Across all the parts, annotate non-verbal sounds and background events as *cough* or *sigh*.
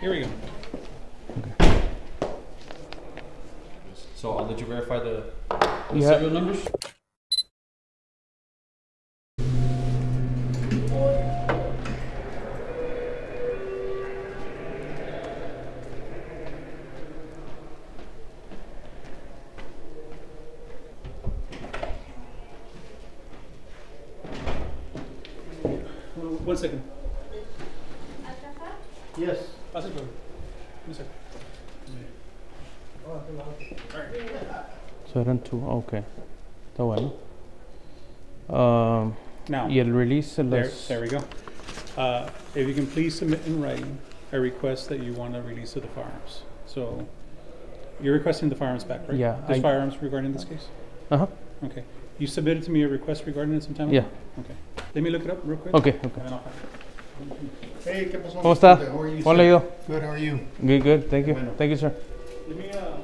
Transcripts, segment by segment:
Here we go. So I'll let you verify the, the Yeah. serial numbers. 2 okay. تمام um, now you'll release there, there we go. Uh, if you can please submit in writing a request that you want to release of the firearms. So you're requesting the firearms back right? Yeah The firearms regarding this case? Uh-huh. Okay. You submitted to me a request regarding it sometime yeah. Okay. Let me look it up real quick. Okay okay. Hey, ¿qué pasó? ¿Cómo está? ¿Cómo le ha? Good, how are you? Good, good, thank you. Thank you, sir. Let me, uh,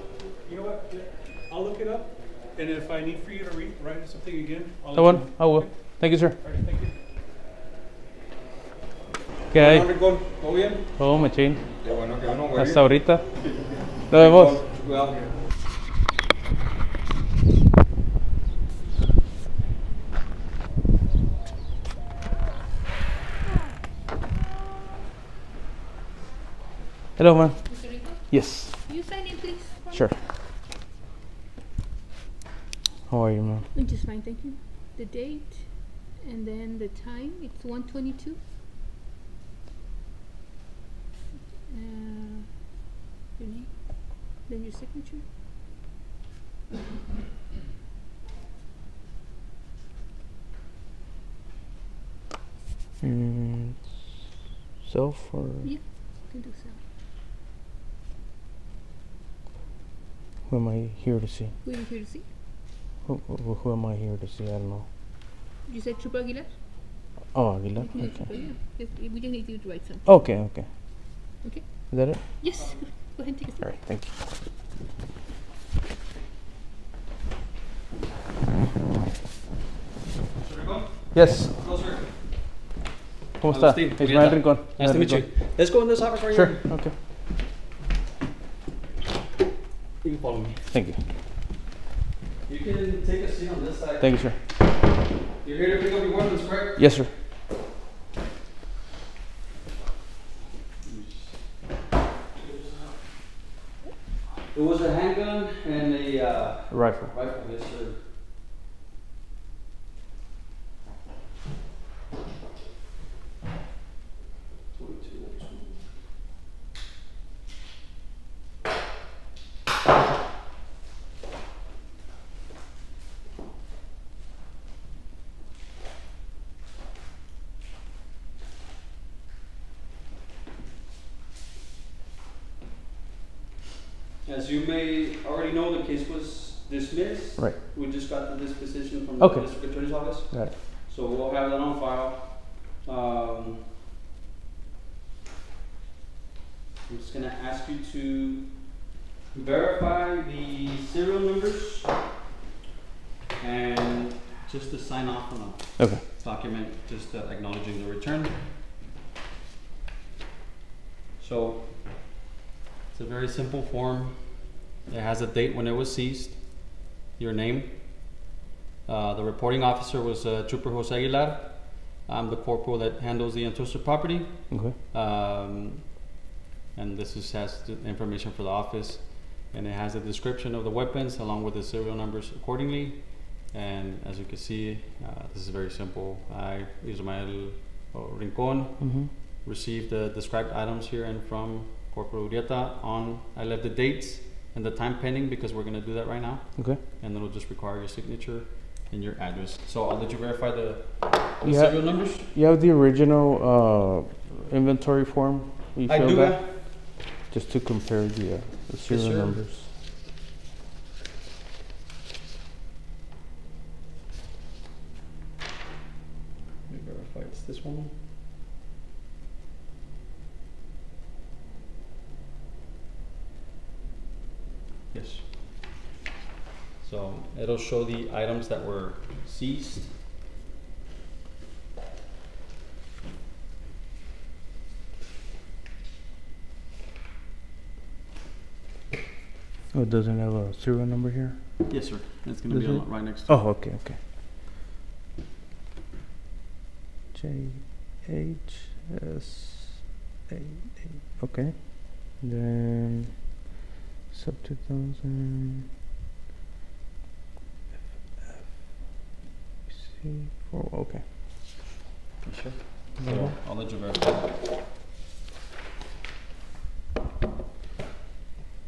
and if I need for you to read, write something again, I'll let Está you bueno, know. I will. Okay? Thank you, sir. All right, thank you. ¿Qué hay? Rincón? ¿Todo bien? Todo machín. Qué bueno, qué bueno, güey. Hasta ahorita. Nos vemos. Cuidado. Hello, man. Mr. Rico, Yes, you sign in, please. sure. How are you, man? I'm just fine, thank you. The date and then the time, it's one twenty-two. Uh, your name, then your signature. Mm, self or Yeah, can do so. who am I here to see? Who are you here to see? Who, who, who am I here to see? I don't know. You said Trooper Aguilar? Oh, Aguilar. You can do Trooper, Okay. Oh, yeah. Just- We just need you to write something, Okay, okay. okay? Is that it? Yes, *laughs* go ahead and take a seat. All right, thank you. Yes. No, sir. ¿Cómo está? Agustín, Ismael Urieta. Rincón. Nice to meet you. Let's go in this office right Sure. here. Okay. You can follow me. Thank you. You can take a seat on this side. Thank you, sir. You're here to pick up your weapons, correct? Yes, sir. It was a handgun and a uh, Rifle. rifle, yes, sir. Twenty-two, two. As you may already know, the case was dismissed. Right. We just got the disposition from the Okay. district attorney's office, Got it. so we'll have that on file. Um, I'm just gonna ask you to verify the serial numbers and just to sign off on a Okay. document, just uh, acknowledging the return. So, a very simple form. It has a date when it was seized, your name. Uh, the reporting officer was uh, Trooper Jose Aguilar. I'm the corporal that handles the entrusted property. Okay. Um, and this is, has the information for the office. And it has a description of the weapons along with the serial numbers accordingly. And as you can see, uh, this is very simple. I, Ismael Rincon, Mm-hmm. received the described items here and from Corporal Urieta on, I left the dates and the time pending because we're gonna do that right now. Okay. And it'll just require your signature and your address. So I'll let you verify the, the You have- serial numbers. You have the original uh, inventory form? You I do that? Just to compare the, uh, the serial sir. numbers. let me verify it's this one. Yes. So it'll show the items that were seized. Oh, it doesn't have a serial number here? Yes, sir. It's gonna be Does on- it? right next to. Oh, okay, okay. J H S A A. Okay. Then sub two thousand. F F C four. Okay. You sure? Mhm. So I'll let you verify.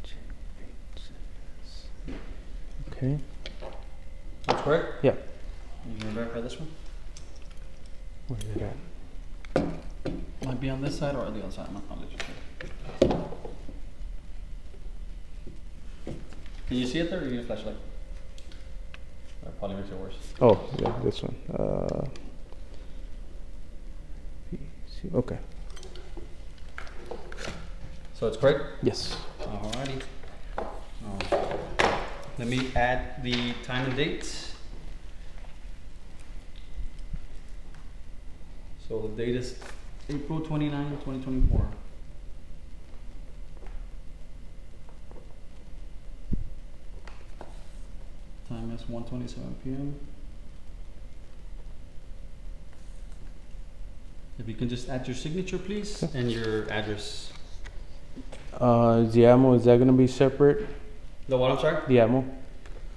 J H S. Okay. That's correct? Yeah. You gonna verify this one? Where is it at? Might be on this side or the other side. I'll I'll let you check. Can you see it there or you need a flashlight? That probably makes it worse. Oh, yeah, this one. Uh, Okay. So it's correct? Yes. Alrighty. Um, Let me add the time and date. So the date is April 29, 2024. Time is 1:27 PM. If you can just add your signature, please, and your address. Uh, the ammo is that gonna be separate? The what, I'm sorry? The ammo.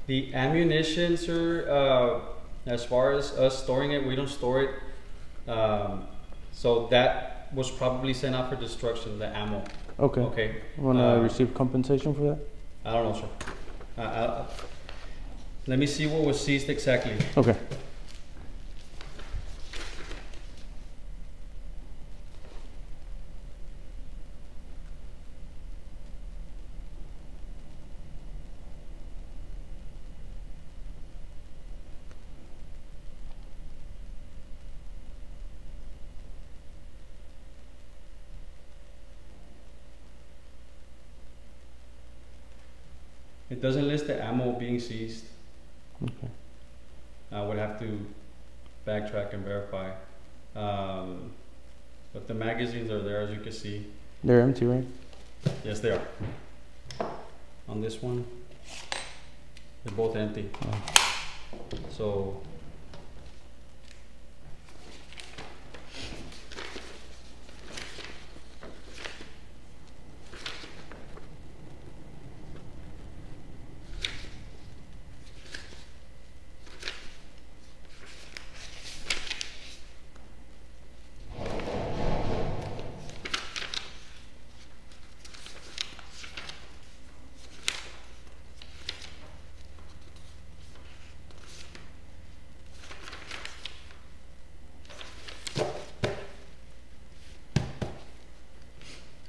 The ammunition, sir, uh, as far as us storing it, we don't store it. Um, so that was probably sent out for destruction, the ammo. Okay. Okay. Wanna Uh, receive compensation for that? I don't know, sir. Uh, uh, let me see what was seized exactly. Okay. It doesn't list the ammo being seized. Okay. I would have to backtrack and verify. Um, but the magazines are there, as you can see. They're empty, right? Yes, they are. On this one, they're both empty. Oh. So.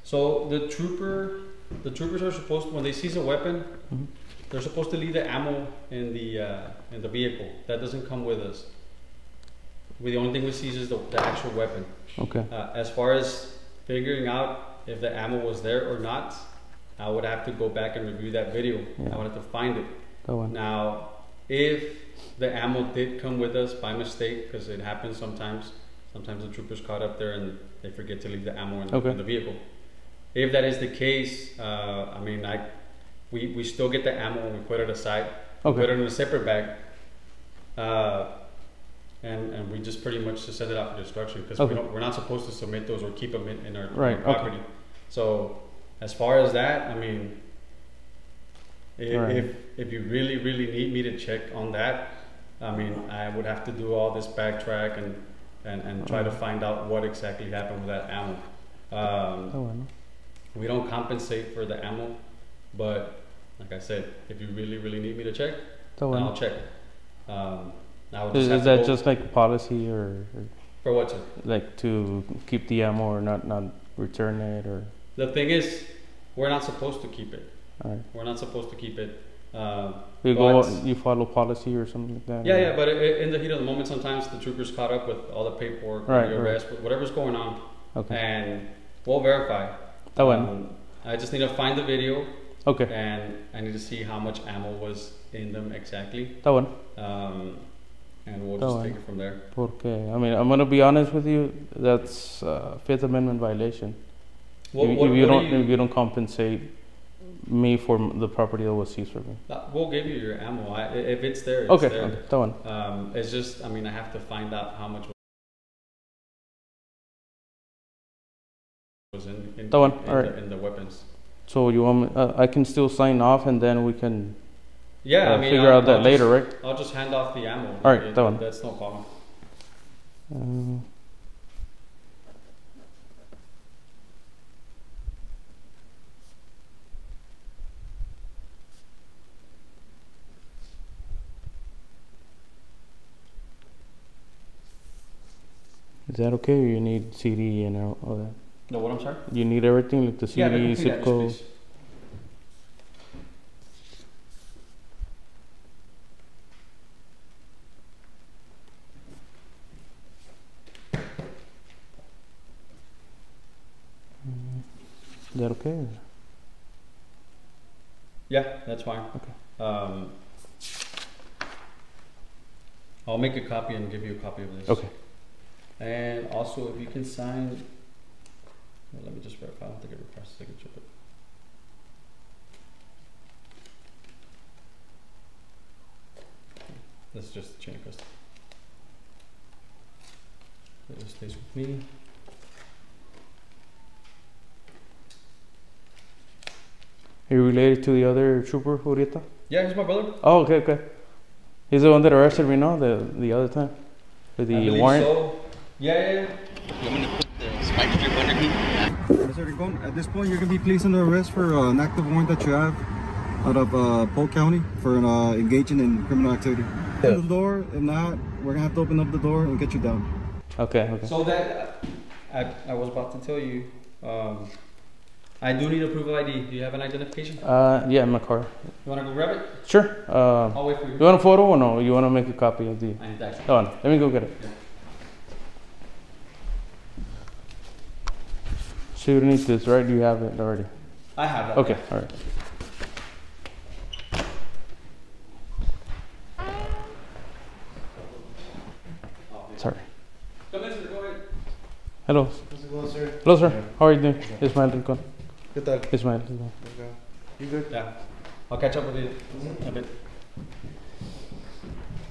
So the trooper, the troopers are supposed to, when they seize a weapon, Mhm. they're supposed to leave the ammo in the uh, in the vehicle. That doesn't come with us. We the only thing we seize is the, the actual weapon. Okay. Uh, as far as figuring out if the ammo was there or not, I would have to go back and review that video. Yeah. I would have to find it. That one. Now, if the ammo did come with us by mistake, because it happens sometimes, sometimes the troopers caught up there and they forget to leave the ammo in, Okay. in the vehicle. If that is the case, uh, I mean, I, we, we still get the ammo and we put it aside, we put it in a separate bag, uh, and and we just pretty much just send it out for destruction because Okay. we don't, we're not supposed to submit those or keep them in, in our, in Right, our okay. property. So, as far as that, I mean, if, Right. if if you really really need me to check on that, I mean, I would have to do all this backtrack and and, and try to Uh-huh. find out what exactly happened with that ammo. Um, one. We don't compensate for the ammo, but like I said, if you really really need me to check, I'll check. Um, Is, just is that just like policy or, or for what, sir? like to keep the ammo or not not return it or? The thing is, we're not supposed to keep it. Alright. We're not supposed to keep it. Um, You go. You follow policy or something like that. yeah, or- yeah, but i- i- in the heat of the moment, sometimes the troopers caught up with all the paperwork, Right, the right. arrest, whatever's going on, Okay. and we'll verify. That one. Um, I just need to find the video, Okay. and I need to see how much ammo was in them exactly, That one. um, and we'll That just one. take it from there. Okay. I mean, I'm gonna be honest with you. That's uh, Fifth Amendment violation. What, if, what, if you don't, you, if you don't compensate me for the property that was seized from me. We'll give you your ammo. I- if it's there, it's Okay, there. okay, that one. Um, it's just, I mean, I have to find out how much was in, in, That one, in, alright. the, in the weapons. So you want me, uh, I can still sign off and then we can Yeah, uh, I mean, figure I'll, out that I'll later, Just, right? I'll just hand off the ammo. Alright, It- that one. That's no problem. Uh, Is that okay, or you need CD and all all that? No, what I'm sorry? You need everything, like the yeah, the CD, complete zip code? Is that okay? Yeah, that's fine. Okay. Um, I'll make a copy and give you a copy of this. Okay. And also, if you can sign, well, let me just verify. I don't think it requires a signature, but. This is just the chain of custody. So This stays with me. Are you related to the other trooper, Urieta? Yeah, he's my brother. Oh, okay, okay. He's the one that arrested me, no? The the other time, with I the believe warrant. So. Yeah, yeah, yeah. You want me to put the spike strip underneath? Mr. Rincon, at this point, you're going to be placed under arrest for uh, an active warrant that you have out of uh, Polk County for uh, engaging in criminal activity. Open the door. If not, we're going to have to open up the door and get you down. Okay, okay. So that I, I was about to tell you, um, I do need a proof of ID. Do you have an identification? Uh, yeah, in my car. You wanna go grab it? Sure. Uh, I'll wait for you. you want a photo or no? You want to make a copy of the? I need that. Hold on. Let me go get it. Yeah. So you don't need this, right? Do You have it already. I have that. Okay, all right. Sorry. Come in, sir. Go ahead. Hello. How's it going, sir? Hello, sir. How are you doing? Ismael Rincon. ¿Qué tal? Ismael. Ismael. Okay. You good? Yeah. I'll catch up with you in a bit.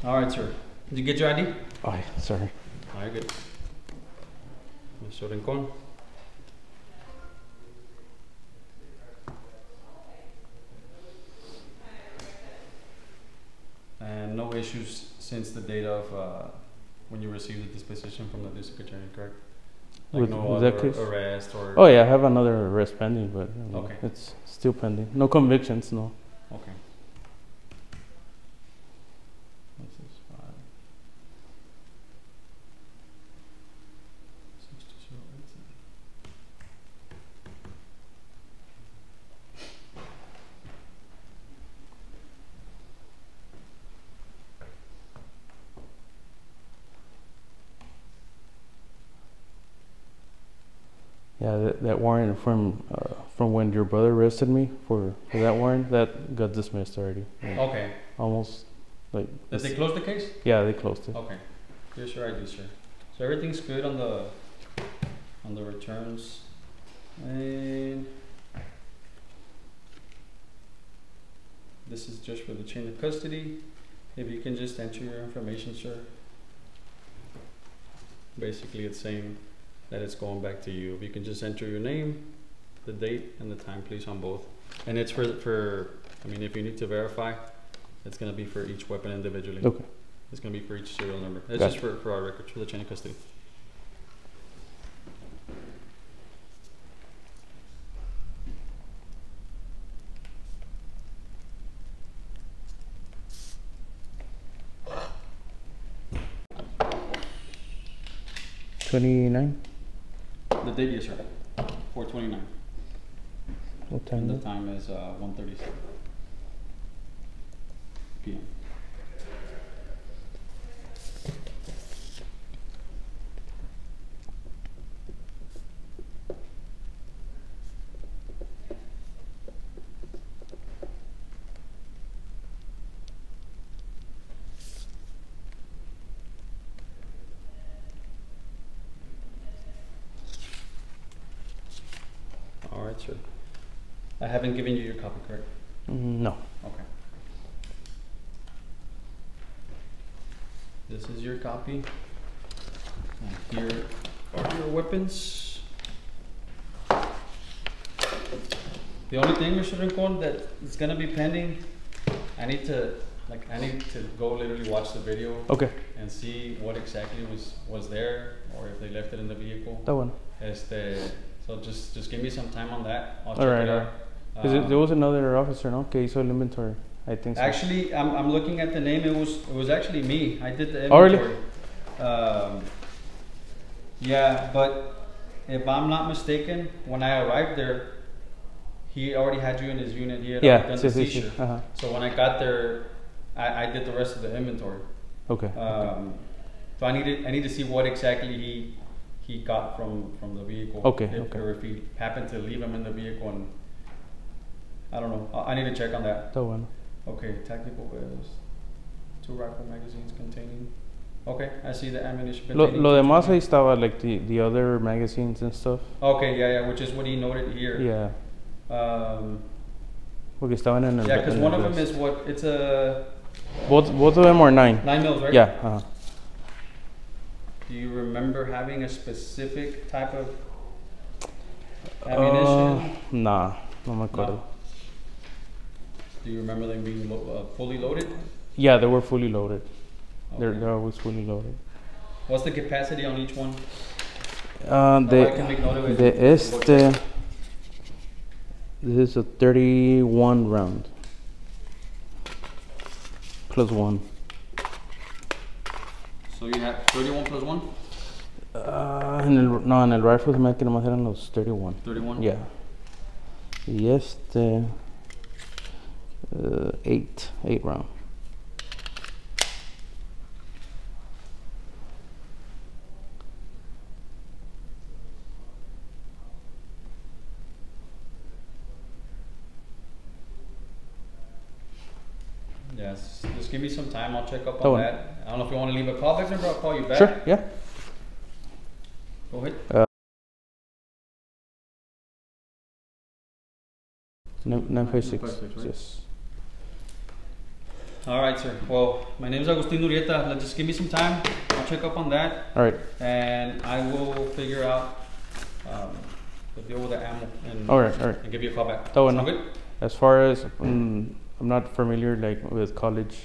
All right, sir. Did you get your ID? Oh, yeah, sorry. All right, good. Mr. Rincon. Since the date of uh, when you received the disposition from the district attorney, correct? Like With- no that other case? arrest or? Oh yeah, I have another arrest pending, but I mean, Okay. it's still pending. No convictions, no. Okay. This is five. Six two zero eight seven. Yeah, that, that warrant from uh, from when your brother arrested me for, for that warrant that got dismissed already. Like, Okay, Almost like did they close the case? yeah, they closed it. Okay, here's I do, sir. So everything's good on the, on the returns, and this is just for the chain of custody. If you can just enter your information, sir. Basically, it's saying that it's going back to you. If you can just enter your name, the date, and the time, please, on both. And it's for, for, I mean, if you need to verify, it's gonna be for each weapon individually. Okay. It's gonna be for each serial number. It's Gotcha. just for, for our records, for the chain of custody. Twenty nine. The date, yes, sir. Four twenty-nine. What time? And the is it? time is, uh, one thirty-seven. PM. Sir. I haven't given you your copy, correct? Mm, No. Okay. This is your copy. And here are your weapons. The only thing, Mr. Rincon, that is gonna be pending, I need to, like, I need to go literally watch the video Okay. and see what exactly was, was there, or if they left it in the vehicle. That one. Este, so just, just give me some time on that, I'll check Alright, it out. alright. Cause it, Um, there was another officer, no? Hizo el inventory. I think so. Actually, I'm, I'm looking at the name. It was it was actually me. I did the Oh, really? inventory. Um, yeah, but if I'm not mistaken, when I arrived there, he already had you in his unit. He had yeah. done the seizure. Uh-huh. So when I got there, I, I did the rest of the inventory. Okay. Um, so I needed I need to see what exactly he he got from from the vehicle. Okay, If, okay. Or if he happened to leave him in the vehicle and I don't know. I, I need to check on that. That one. Okay, tactical vest, two rifle magazines containing. Okay, I see the ammunition Lo, lo demás ahí 20. estaba, like the, the other magazines and stuff. Okay, yeah, yeah, which is what he noted here. Yeah. Um, Porque estaban en el. yeah, because one of them is what it's a Both, both of them are nine. nine mils, right? Yeah. Uh-huh. Do you remember having a specific type of Uh, ammunition? nah, no me acuerdo. Do you remember them being lo- uh, fully loaded? Yeah, they were fully loaded. They're, they're always fully loaded. What's the capacity on each one? Uh, That way I can make note of it de este, this is a 31 round. Plus one. So you have 31 plus 1? Uh, en el, no, en el rifle se me que nomás eran los 31. 31? Yeah. Y este, uh, eight, eight round. Yes, just give me some time, I'll check up on that. I don't know if you wanna leave a callback number, I'll call you back. Sure, yeah. Go ahead. Nine, nine five six. 956, right? Yes. All right, sir. Well, my name is Agustin Urieta. Let- Just give me some time. I'll check up on that, All right. and I will figure out um, the deal with the ammo and, All right. All right. and give you a call back. That one, no? good? As far as mm, I'm not familiar like with college.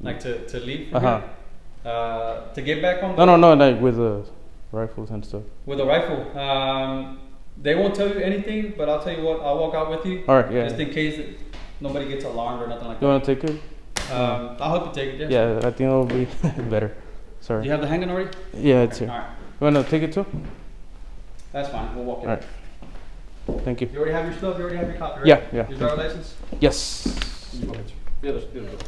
Like to, to leave from Uh-huh. here? Uh, to get back on No, no, no. Like with the rifles and stuff. with a rifle. Um, they won't tell you anything, but I'll tell you what. I'll walk out with you. All right. Yeah. Just in case nobody gets alarmed or nothing like You that. You want to take it? Um, I'll help you take it. Yeah, Yeah, I think it'll be *laughs* better. Do Sorry. you have the handgun already? Yeah, it's here. right. You want to take it too? That's fine. We'll walk in. All right. Thank you. You already have your stuff. You already have your copy, right? Yeah, yeah. Your driver's license. Yes. The other, the other.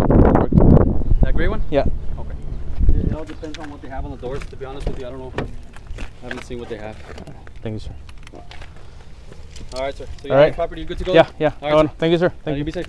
That gray one? Yeah. Okay. It all depends on what they have on the doors. To be honest with you, I don't know. I haven't seen what they have. Thank you, sir. All right, sir. So you All right. your property. You're good to go? Yeah, yeah. All right. Thank you, sir. Thank you you. be safe.